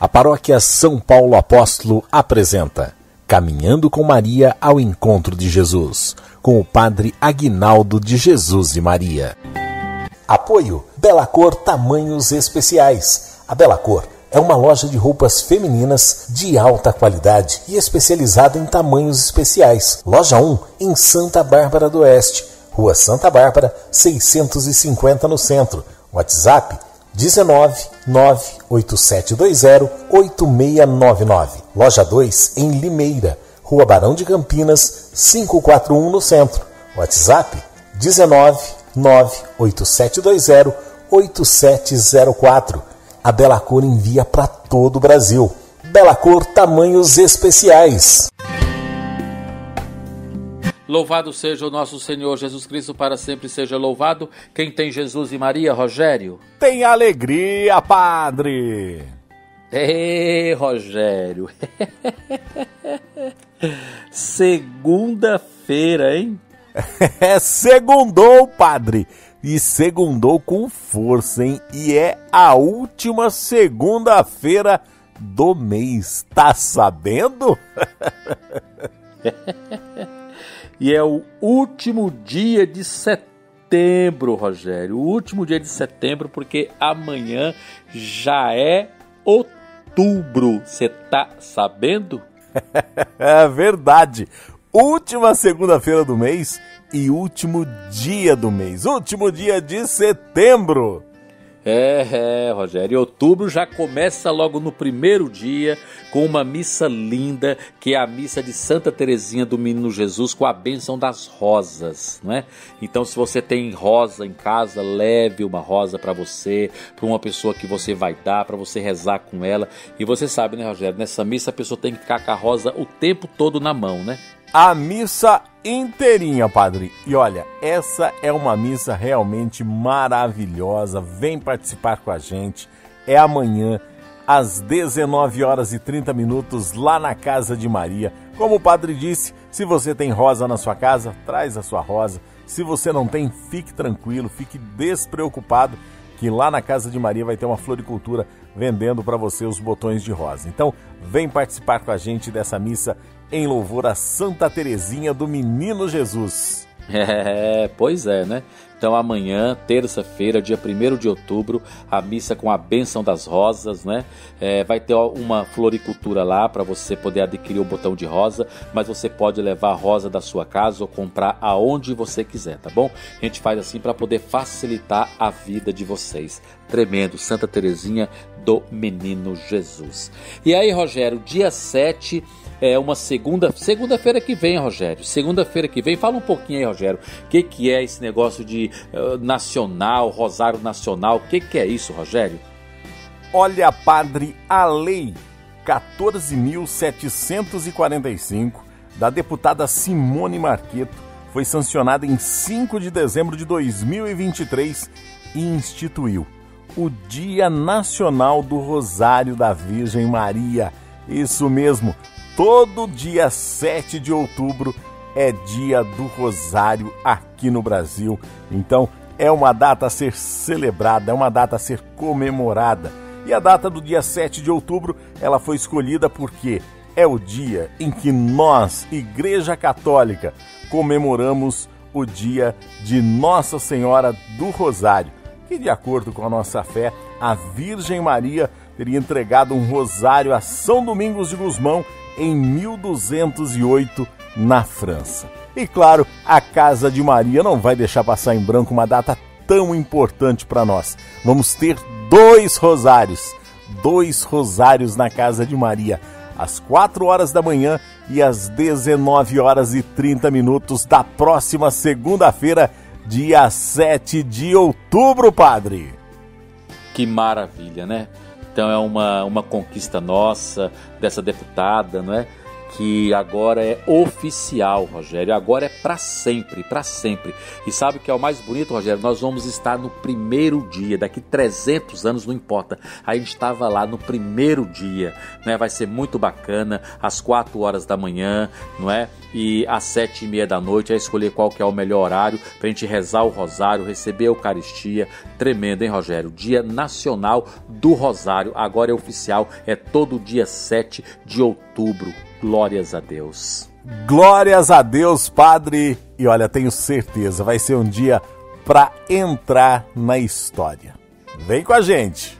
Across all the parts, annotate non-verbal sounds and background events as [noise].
A paróquia São Paulo Apóstolo apresenta Caminhando com Maria ao Encontro de Jesus, com o Padre Aguinaldo de Jesus e Maria. Apoio Bela Cor Tamanhos Especiais. A Bela Cor é uma loja de roupas femininas de alta qualidade e especializada em tamanhos especiais. Loja 1 em Santa Bárbara do Oeste, Rua Santa Bárbara, 650 no centro. WhatsApp 19 98720 8699. Loja 2 em Limeira, Rua Barão de Campinas, 541 no centro. WhatsApp 19 98720 8704. A Bela Cor envia para todo o Brasil. Bela Cor tamanhos especiais. Louvado seja o nosso Senhor Jesus Cristo, para sempre seja louvado. Quem tem Jesus e Maria, Rogério? Tem alegria, Padre! Ei, Rogério! [laughs] Segunda-feira, hein? [laughs] É, segundou, Padre! E segundou com força, hein? E é a última segunda-feira do mês, tá sabendo? [laughs] E é o último dia de setembro, Rogério. O último dia de setembro, porque amanhã já é outubro. Você tá sabendo? [laughs] é verdade. Última segunda-feira do mês e último dia do mês. Último dia de setembro. É, é, Rogério. Outubro já começa logo no primeiro dia com uma missa linda, que é a missa de Santa Teresinha do Menino Jesus com a bênção das rosas, não é? Então, se você tem rosa em casa, leve uma rosa para você, para uma pessoa que você vai dar, para você rezar com ela. E você sabe, né, Rogério? Nessa missa a pessoa tem que ficar com a rosa o tempo todo na mão, né? A missa inteirinha, padre. E olha, essa é uma missa realmente maravilhosa. Vem participar com a gente. É amanhã às 19 horas e 30 minutos lá na casa de Maria. Como o padre disse, se você tem rosa na sua casa, traz a sua rosa. Se você não tem, fique tranquilo, fique despreocupado que lá na casa de Maria vai ter uma floricultura vendendo para você os botões de rosa. Então, vem participar com a gente dessa missa em louvor a Santa Teresinha do Menino Jesus. [laughs] É, pois é, né? Então amanhã, terça-feira, dia 1 de outubro, a missa com a bênção das rosas, né? É, vai ter uma floricultura lá para você poder adquirir o botão de rosa, mas você pode levar a rosa da sua casa ou comprar aonde você quiser, tá bom? A gente faz assim para poder facilitar a vida de vocês. Tremendo, Santa Teresinha do Menino Jesus. E aí, Rogério, dia 7 é uma segunda segunda-feira que vem, Rogério. Segunda-feira que vem, fala um pouquinho aí, Rogério. O que, que é esse negócio de uh, nacional, Rosário Nacional? O que, que é isso, Rogério? Olha, padre, a lei 14.745 da deputada Simone Marqueto foi sancionada em 5 de dezembro de 2023 e instituiu o Dia Nacional do Rosário da Virgem Maria. Isso mesmo, todo dia 7 de outubro é dia do Rosário aqui no Brasil. Então, é uma data a ser celebrada, é uma data a ser comemorada. E a data do dia 7 de outubro, ela foi escolhida porque é o dia em que nós, Igreja Católica, comemoramos o dia de Nossa Senhora do Rosário, que de acordo com a nossa fé, a Virgem Maria teria entregado um rosário a São Domingos de Gusmão em 1208 na França. E claro, a Casa de Maria não vai deixar passar em branco uma data tão importante para nós. Vamos ter dois rosários, dois rosários na Casa de Maria, às 4 horas da manhã e às 19 horas e 30 minutos da próxima segunda-feira, dia 7 de outubro, padre. Que maravilha, né? Então é uma, uma conquista nossa, dessa deputada, não é? Que agora é oficial, Rogério. Agora é para sempre, para sempre. E sabe o que é o mais bonito, Rogério? Nós vamos estar no primeiro dia, daqui 300 anos, não importa. A gente estava lá no primeiro dia, né? Vai ser muito bacana, às 4 horas da manhã, não é? E às sete e meia da noite, a escolher qual que é o melhor horário para a gente rezar o rosário, receber a Eucaristia. Tremendo, hein, Rogério? Dia Nacional do Rosário, agora é oficial, é todo dia 7 de outubro. Glórias a Deus. Glórias a Deus, Padre. E olha, tenho certeza, vai ser um dia para entrar na história. Vem com a gente.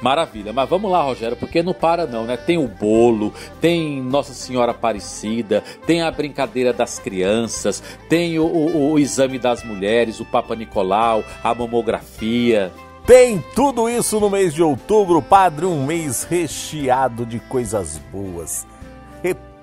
Maravilha, mas vamos lá, Rogério, porque não para não, né? Tem o bolo, tem Nossa Senhora Aparecida, tem a brincadeira das crianças, tem o, o, o exame das mulheres, o Papa Nicolau, a mamografia. Tem tudo isso no mês de outubro, Padre, um mês recheado de coisas boas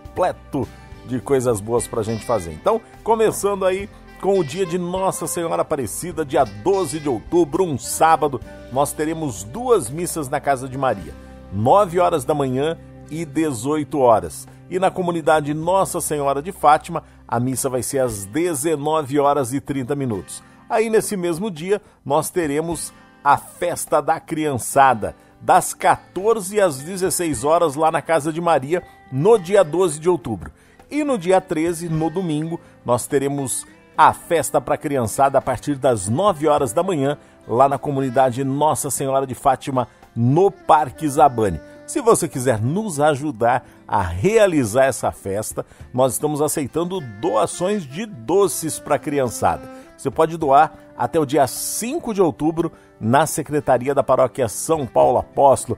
repleto de coisas boas para a gente fazer. Então, começando aí com o dia de Nossa Senhora Aparecida, dia 12 de outubro, um sábado, nós teremos duas missas na Casa de Maria, 9 horas da manhã e 18 horas. E na comunidade Nossa Senhora de Fátima, a missa vai ser às 19 horas e 30 minutos. Aí nesse mesmo dia, nós teremos a festa da criançada, das 14 às 16 horas lá na Casa de Maria, no dia 12 de outubro. E no dia 13, no domingo, nós teremos a festa para a criançada a partir das 9 horas da manhã, lá na comunidade Nossa Senhora de Fátima, no Parque Zabane. Se você quiser nos ajudar a realizar essa festa, nós estamos aceitando doações de doces para a criançada. Você pode doar até o dia 5 de outubro na Secretaria da Paróquia São Paulo Apóstolo.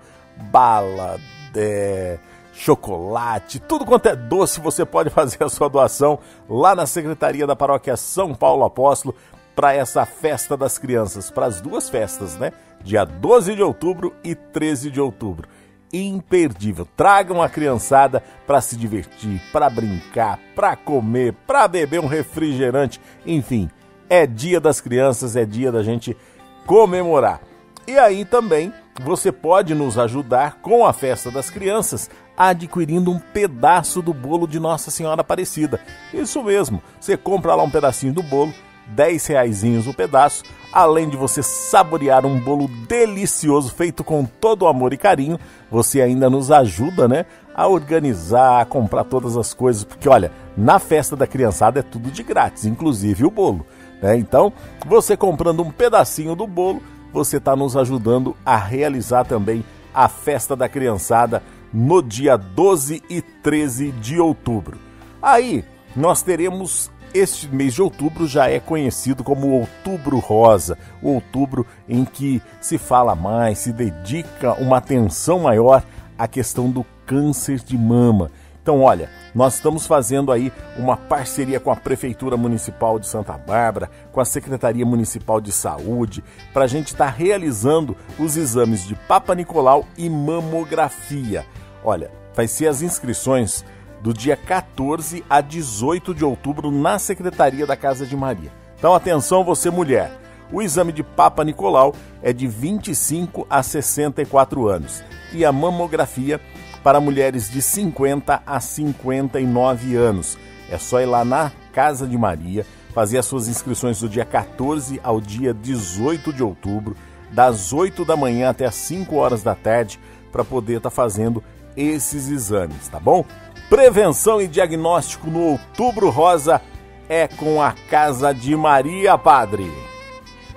Bala, é, chocolate, tudo quanto é doce, você pode [laughs] fazer a sua doação lá na Secretaria da Paróquia São Paulo Apóstolo para essa festa das crianças, para as duas festas, né? Dia 12 de outubro e 13 de outubro. Imperdível. Tragam a criançada para se divertir, para brincar, para comer, para beber um refrigerante, enfim. É dia das crianças, é dia da gente comemorar. E aí também você pode nos ajudar com a festa das crianças adquirindo um pedaço do bolo de Nossa Senhora Aparecida. Isso mesmo, você compra lá um pedacinho do bolo, 10 reaisinhos o pedaço, além de você saborear um bolo delicioso feito com todo amor e carinho, você ainda nos ajuda, né, a organizar, a comprar todas as coisas, porque olha, na festa da criançada é tudo de grátis, inclusive o bolo. Né? Então, você comprando um pedacinho do bolo, você está nos ajudando a realizar também a festa da criançada no dia 12 e 13 de outubro. Aí nós teremos este mês de outubro já é conhecido como Outubro Rosa, o outubro em que se fala mais, se dedica uma atenção maior à questão do câncer de mama. Então, olha, nós estamos fazendo aí uma parceria com a Prefeitura Municipal de Santa Bárbara, com a Secretaria Municipal de Saúde, para a gente estar tá realizando os exames de Papa Nicolau e mamografia. Olha, vai ser as inscrições do dia 14 a 18 de outubro na Secretaria da Casa de Maria. Então, atenção, você mulher. O exame de Papa Nicolau é de 25 a 64 anos e a mamografia para mulheres de 50 a 59 anos. É só ir lá na Casa de Maria, fazer as suas inscrições do dia 14 ao dia 18 de outubro, das 8 da manhã até as 5 horas da tarde, para poder estar tá fazendo esses exames, tá bom? Prevenção e diagnóstico no Outubro Rosa é com a Casa de Maria, Padre.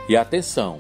E atenção,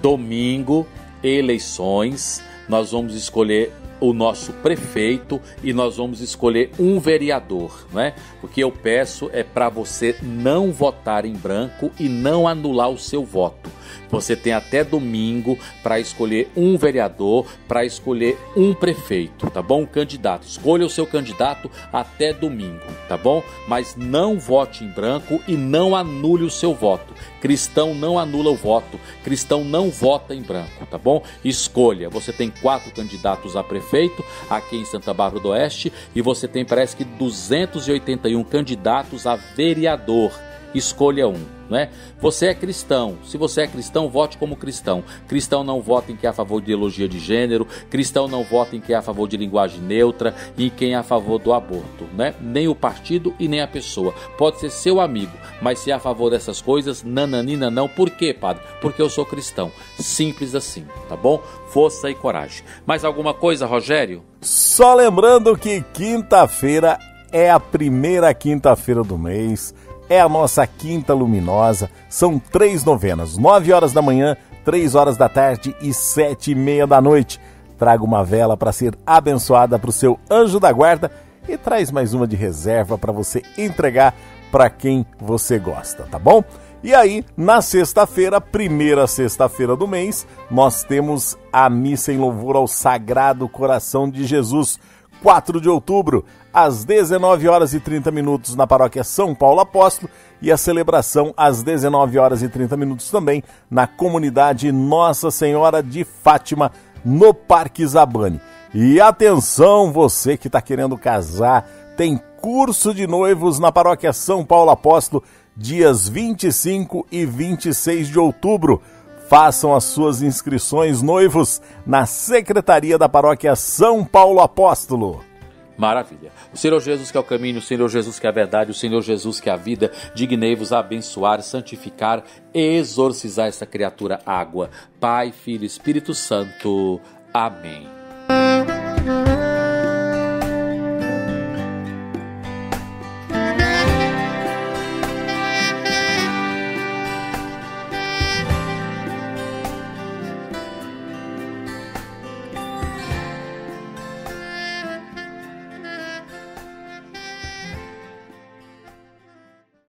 domingo, eleições, nós vamos escolher o nosso prefeito e nós vamos escolher um vereador, né? O que eu peço é para você não votar em branco e não anular o seu voto. Você tem até domingo para escolher um vereador, para escolher um prefeito, tá bom? Candidato. Escolha o seu candidato até domingo, tá bom? Mas não vote em branco e não anule o seu voto. Cristão não anula o voto, cristão não vota em branco, tá bom? Escolha. Você tem quatro candidatos a prefeito aqui em Santa Bárbara do Oeste e você tem parece que 281 candidatos a vereador escolha um. Né? Você é cristão. Se você é cristão, vote como cristão. Cristão não vota em quem é a favor de ideologia de gênero. Cristão não vota em quem é a favor de linguagem neutra e em quem é a favor do aborto. Né? Nem o partido e nem a pessoa. Pode ser seu amigo, mas se é a favor dessas coisas, nananina não. Por quê, padre? Porque eu sou cristão. Simples assim, tá bom? Força e coragem. Mais alguma coisa, Rogério? Só lembrando que quinta-feira é a primeira quinta-feira do mês, é a nossa quinta luminosa. São três novenas: nove horas da manhã, três horas da tarde e sete e meia da noite. Traga uma vela para ser abençoada para o seu anjo da guarda e traz mais uma de reserva para você entregar para quem você gosta, tá bom? E aí, na sexta-feira, primeira sexta-feira do mês, nós temos a missa em louvor ao Sagrado Coração de Jesus, 4 de outubro, às 19 horas e 30 minutos na paróquia São Paulo Apóstolo e a celebração às 19 horas e 30 minutos também na comunidade Nossa Senhora de Fátima, no Parque Zabane. E atenção, você que está querendo casar, tem curso de noivos na paróquia São Paulo Apóstolo dias 25 e 26 de outubro. Façam as suas inscrições noivos na Secretaria da Paróquia São Paulo Apóstolo. Maravilha. O Senhor Jesus que é o caminho, o Senhor Jesus que é a verdade, o Senhor Jesus que é a vida, dignei-vos abençoar, santificar exorcizar essa criatura água. Pai, Filho Espírito Santo. Amém.